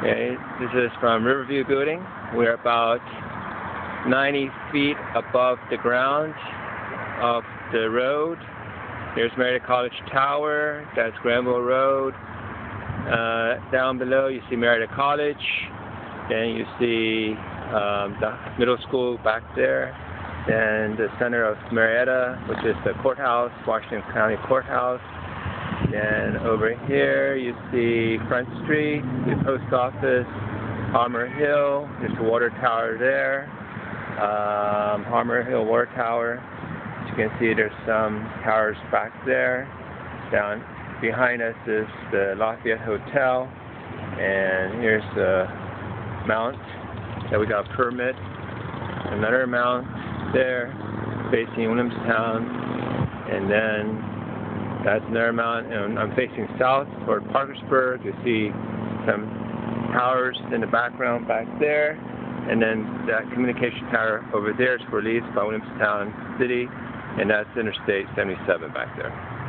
Okay, this is from Riverview Building. We're about 90 feet above the ground of the road. There's Marietta College Tower, that's Granville Road. Uh, down below you see Marietta College, then you see um, the middle school back there, then the center of Marietta, which is the courthouse, Washington County Courthouse. And over here you see Front Street, the post office, Harmar Hill, there's a water tower there, um, Harmar Hill Water Tower. As you can see there's some towers back there. Down behind us is the Lafayette Hotel, and here's the mount that we got a permit. Another mount there facing Williamstown, and then that's Nermont, and I'm facing south toward Parkersburg. You see some towers in the background back there, and then that communication tower over there is for lease by Williamstown City, and that's Interstate 77 back there.